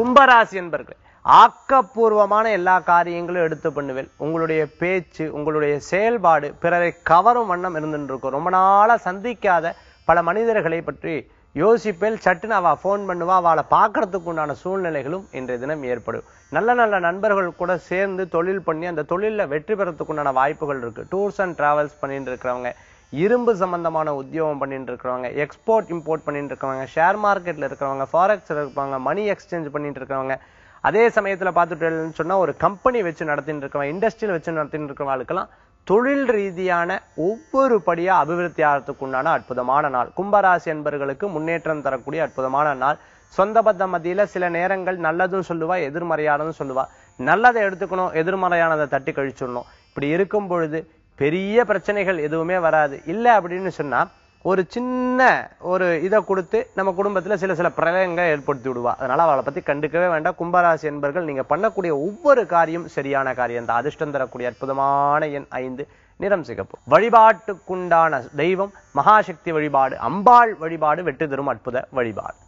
கும்பராசி என்பர்கள் ஆக்கப்பூர்வமான எல்லா காரியங்களும் எடுத்து பண்ணுவேன். உங்களுடைய பேச்சு உங்களுடைய செயல்பாடு பிறரை கவரும் வண்ணம் இருந்துட்டு இருக்கும் ரொம்ப நாளா சந்திக்காத பல மனிதர்களை பற்றி யோசிப்பேல் சட்டுன்னு அவ ஃபோன் பண்ணுவா அவளை பார்க்கறதுக்கு உண்டான சூழ்நிலைகளும் இன்றைய தினம் ஏற்படும். நல்ல நல்ல நண்பர்கள் கூட சேர்ந்து தொழில் பண்ணி அந்த தொழிலில் வெற்றி பெறத்துக்கு உண்டான வாய்ப்புகள் இருக்கு. டூர்ஸ் அண்ட் ட்ராவல்ஸ் பண்ணிட்டு இருக்கிறவங்க இரும்பு சம்பந்தமான உத்தியோகம் பண்ணிட்டு இருக்கிறவங்க எக்ஸ்போர்ட் இம்போர்ட் பண்ணிட்டு இருக்கிறவங்க ஷேர் மார்க்கெட்ல இருக்கிறவங்க ஃபாரெக்ஸ்ல இருக்கிறவங்க மணி எக்ஸ்சேஞ்ச் பண்ணிட்டு இருக்கிறவங்க அதே சமயத்துல பார்த்துட்டு சொன்னா ஒரு கம்பெனி வச்சு நடத்திட்டு இருக்கிறவங்க இண்டஸ்ட்ரியல் வச்சு நடத்திட்டு இருக்கிறவங்களுக்கெல்லாம் தொழில் ரீதியான ஒவ்வொரு படியா அபிவிருத்தி ஆகிறதுக்கு உண்டான அற்புதமான நாள். கும்பராசி என்பவர்களுக்கு முன்னேற்றம் தரக்கூடிய அற்புதமான நாள். சொந்த பத்த மத்தியில சில நேரங்கள் நல்லதும் சொல்லுவா எதிர்மறையானதும் சொல்லுவா. நல்லதை எடுத்துக்கணும் எதிர்மறையானதை தட்டி கழிச்சிடணும். இப்படி இருக்கும் பொழுது பெரிய பிரச்சனைகள் எதுவுமே வராது. இல்ல அப்படின்னு சொன்னா ஒரு சின்ன ஒரு இதை கொடுத்து நம்ம குடும்பத்துல சில சில பிரளயங்களை ஏற்படுத்தி விடுவா. அதனால அவளை பத்தி கண்டுக்கவே வேண்டாம். கும்பராசி என்பர்கள் நீங்க பண்ணக்கூடிய ஒவ்வொரு காரியம் சரியான காரியம் தான். அதிர்ஷ்டம் தரக்கூடிய அற்புதமான எண் ஐந்து நிறம் சிகப்பு. வழிபாட்டுக்குண்டான தெய்வம் மகாசக்தி வழிபாடு அம்பாள் வழிபாடு வெற்றி தரும் அற்புத வழிபாடு.